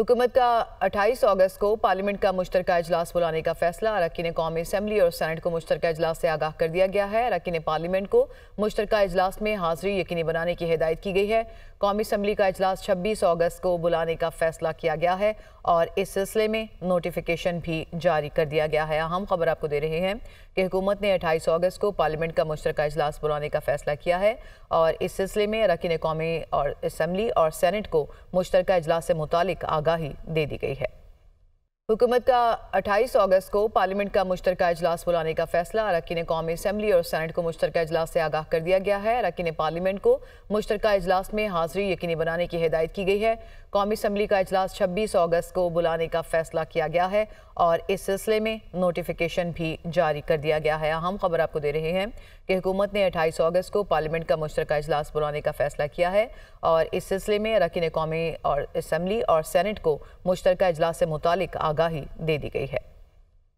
हुकूमत का 28 अगस्त को पार्लियामेंट का मुश्तर अजलास बुलाने का फैसला। अरकिन कौमी असम्बली और सैनट को मुश्तर अजलास से आगाह कर दिया गया है। अरकिन पार्लियामेंट को मुश्तर अजलास में हाजिरी यकीनी बनाने की हिदायत की गई है। कौमी असम्बली का अजलास छब्बीस अगस्त को बुलाने का फैसला किया गया है और इस सिलसिले में नोटिफिकेशन भी जारी कर दिया गया है। अहम खबर आपको दे रहे हैं कि हुकूमत ने अट्ठाईस अगस्त को पार्लियामेंट का मुश्तर अजलास बुलाने का फैसला किया है और इस सिलसिले में अरकिन कौमी और इसम्बली और सैनट को मुश्तर अजलास से मुतल आगाही दे दी गई है। हुकूमत का 28 अगस्त को पार्लियामेंट का मुश्तर इजलास बुलाने का फैसला। अरकिन कौमी असम्बली और सैनट को मुश्तर इजलास से आगाह कर दिया गया है। अरकिन पार्लियामेंट को मुश्तर इजलास में हाजिरी यकीनी बनाने की हिदायत की गई है। कौमी असम्बली का अजलास 26 अगस्त को बुलाने का फैसला किया गया है और इस सिलसिले में नोटिफिकेशन भी जारी कर दिया गया है। अहम खबर आपको दे रहे हैं कि हुकूमत ने अट्ठाईस अगस्त को पार्लियामेंट का मुश्तर इजलास बुलाने का फैसला किया है और इस सिलसिले में अरकिन कौमी और असम्बली और सैनट को मुश्तर इजलास से मुतालिक आगाही दे दी गई है।